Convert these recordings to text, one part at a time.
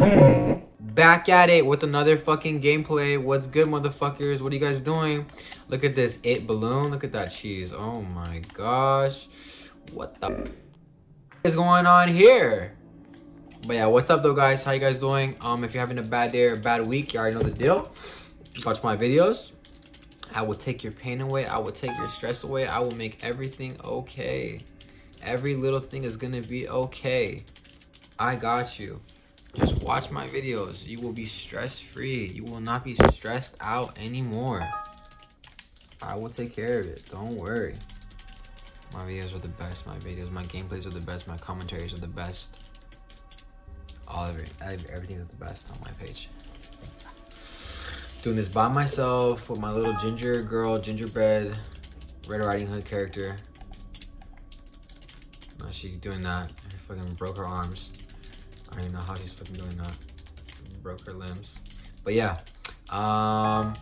Back at it with another fucking gameplay. What's good, motherfuckers? What are you guys doing? Look at this it balloon. Look at that cheese. Oh my gosh. What the is going on here? But yeah, what's up though, guys? How you guys doing? Um, if you're having a bad day or a bad week, you already know the deal. Watch my videos. I will take your pain away. I will take your stress away. I will make everything okay. Every little thing is gonna be okay. I got you. Just watch my videos. You will be stress free. You will not be stressed out anymore. I will take care of it. Don't worry. My videos are the best. My videos, my gameplays are the best. My commentaries are the best. All of it. Everything is the best on my page. Doing this by myself with my little ginger girl, gingerbread, Red Riding Hood character. No, she's doing that. I fucking broke her arms. I don't even know how she's fucking doing that. Broke her limbs. But yeah. Um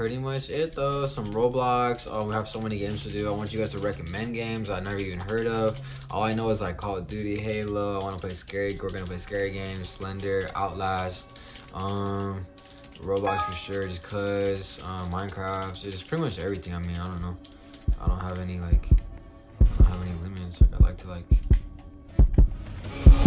pretty much it though. Some Roblox. Oh, we have so many games to do. I want you guys to recommend games I never even heard of. All I know is like Call of Duty, Halo. I want to play scary. We're gonna play scary games, Slender, Outlast, um, Roblox for sure, just cause, um, Minecraft. So just pretty much everything. I mean, I don't know. I don't have any like, I don't have any limits. Like I like to like.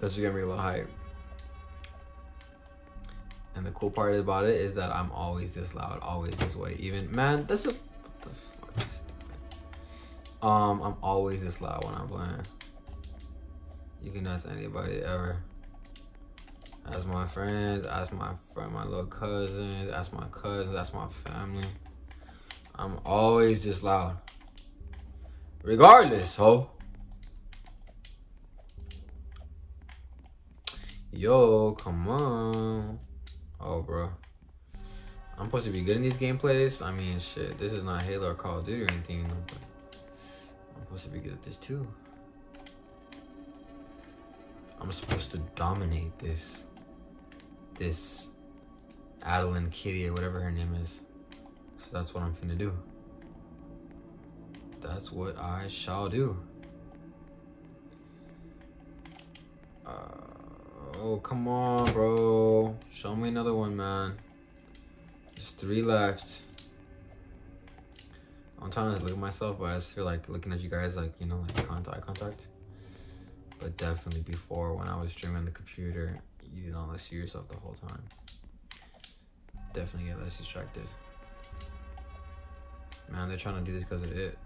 That's just gonna be a little hype. And the cool part about it is that I'm always this loud, always this way. Even man, that's a um I'm always this loud when I'm playing. You can ask anybody ever. Ask my friends, ask my friend, my little cousins, ask my cousins, ask my family. I'm always this loud. Regardless, ho. Yo, come on. Oh, bro. I'm supposed to be good in these gameplays. I mean, shit. This is not Halo or Call of Duty or anything, I'm supposed to be good at this too. I'm supposed to dominate this, this Adeline Kitty or whatever her name is. So that's what I'm finna do. That's what I shall do. Oh, come on, bro. Show me another one, man. There's three left. I'm trying to look at myself, but I just feel like looking at you guys, like, you know, like contact, contact. But definitely before, when I was streaming the computer, you don't see yourself the whole time. Definitely get less distracted. Man, they're trying to do this because of it.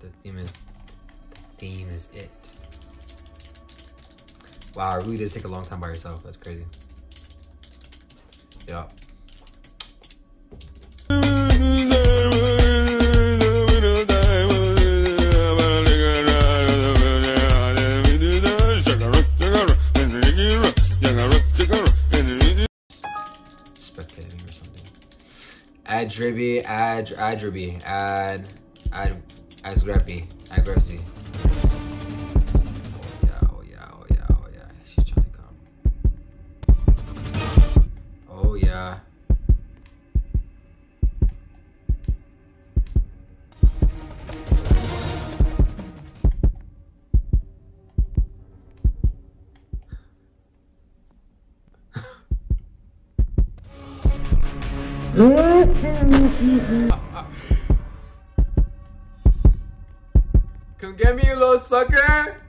The theme is, the theme is it. Wow, it really does take a long time by yourself. That's crazy. Yeah. Spectating or something. Add Dribby, add, add Dribby, add, add. Come get me, you little sucker!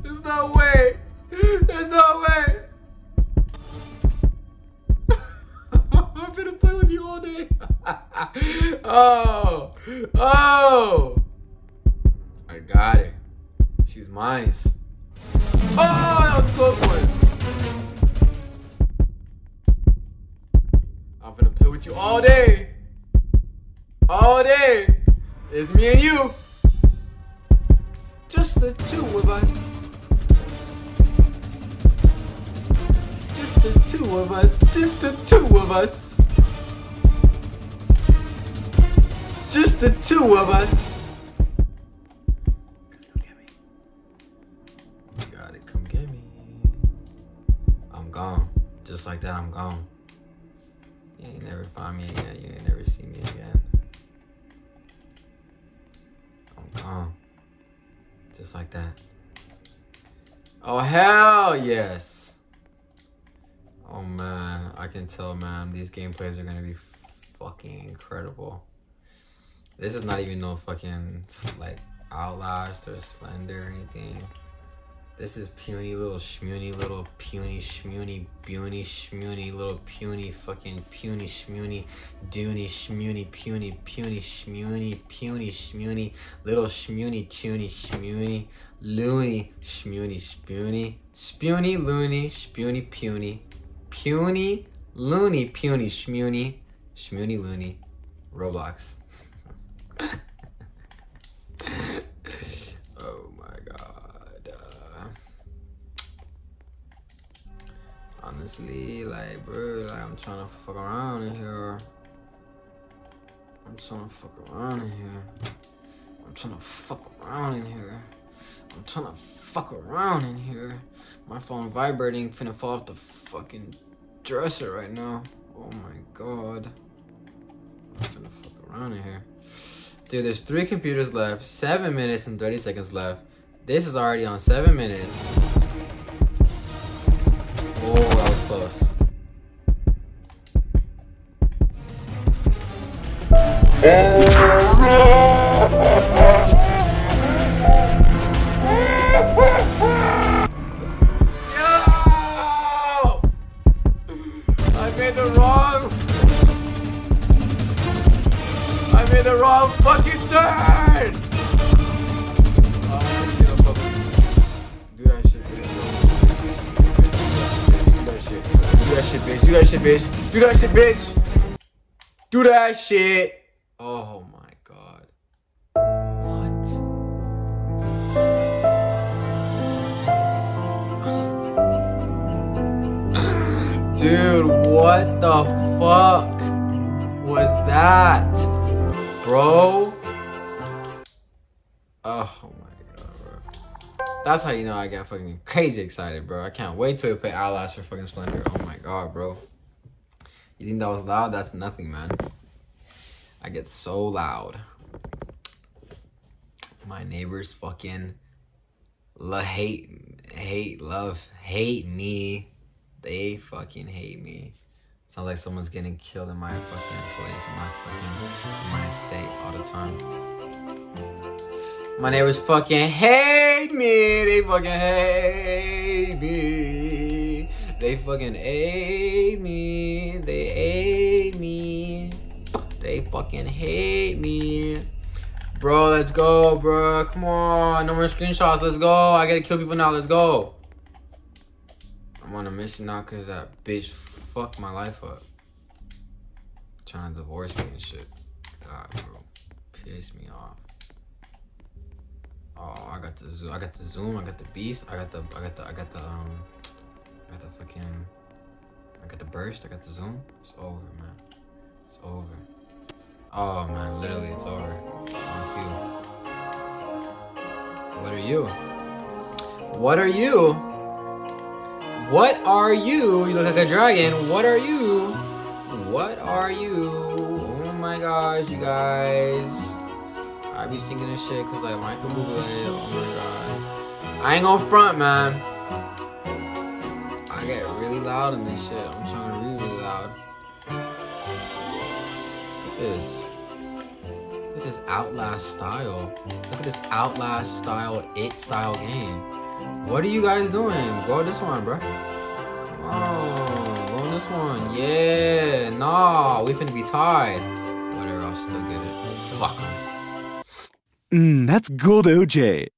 There's no way! There's no way! I'm gonna play with you all day! oh! Oh! I got it. She's mine. Oh, that was close one! I'm gonna play with you all day. All day. It's me and you. Just the two of us. Just the two of us. Just the two of us. Just the two of us. Come get me. You got it. Come get me. I'm gone. Just like that, I'm gone. You ain't never find me again. You ain't never see me again. I'm gone. Just like that. Oh, hell yes. Oh, man. I can tell, man. These gameplays are going to be fucking incredible. This is not even no fucking, like, Outlast or Slender or anything. This is puny little schmuny little puny schmuny buny schmuny little puny fucking puny schmuny doony schmuny puny puny schmuny puny schmuny little schmuny tuny schmuny loony schmuny spuny spuny loony spuny puny puny loony puny schmuny schmuny loony Roblox. oh my god. Uh, honestly, like, bro, like, I'm trying to fuck around in here. I'm trying to fuck around in here. I'm trying to fuck around in here. I'm trying to fuck around in here. My phone vibrating, finna fall off the fucking dresser right now. Oh my god. I'm trying to fuck around in here. Dude, there's three computers left, seven minutes and 30 seconds left. This is already on seven minutes. Close. I made the wrong. I made the wrong fucking turn. That shit, bitch. Do that shit, bitch. Do that shit, bitch. Do that shit. Oh my god. What? Dude, what the fuck was that? Bro? That's how you know I got fucking crazy excited, bro. I can't wait till we play Outlast for fucking Slender. Oh my god, bro. You think that was loud? That's nothing, man. I get so loud. My neighbors fucking la hate, hate, love, hate me. They fucking hate me. Sounds like someone's getting killed in my fucking place, in my fucking, in my state all the time. My neighbors fucking hate me. They fucking hate me. They fucking hate me. They hate me. They fucking hate me. Bro, let's go, bro. Come on. No more screenshots. Let's go. I gotta kill people now. Let's go. I'm on a mission now because that bitch fucked my life up. Trying to divorce me and shit. God, bro. Piss me off. Oh, I got the zoom. I got the zoom. I got the beast. I got the. I got the. I got the. Um. I got the fucking. I got the burst. I got the zoom. It's over, man. It's over. Oh man, literally, it's over. What are you? What are you? What are you? You look like a dragon. What are you? What are you? Oh my gosh, you guys. Be singing this shit because like Michael Bublé. Oh my god. I ain't gonna front, man. I get really loud in this shit. I'm trying to read really loud. Look at this. Look at this Outlast style. Look at this Outlast style, it style game. What are you guys doing? Go this one, bro. On, oh, go on this one. Yeah, nah, we finna be tied. Whatever, I'll still get it. Fuck. Mmm, that's good, OJ.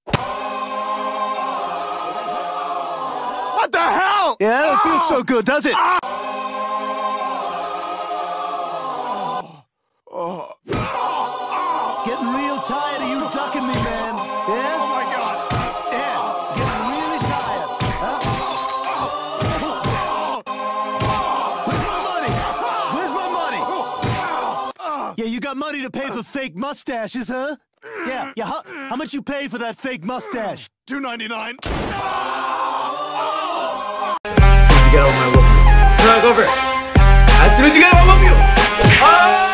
What the hell? Yeah, it feels so ah! good, does it? Getting you got money to pay for fake mustaches, huh? Yeah, yeah, how, how much you pay for that fake mustache? Two ninety nine. Get out of my over. As soon as you get out, you. Oh!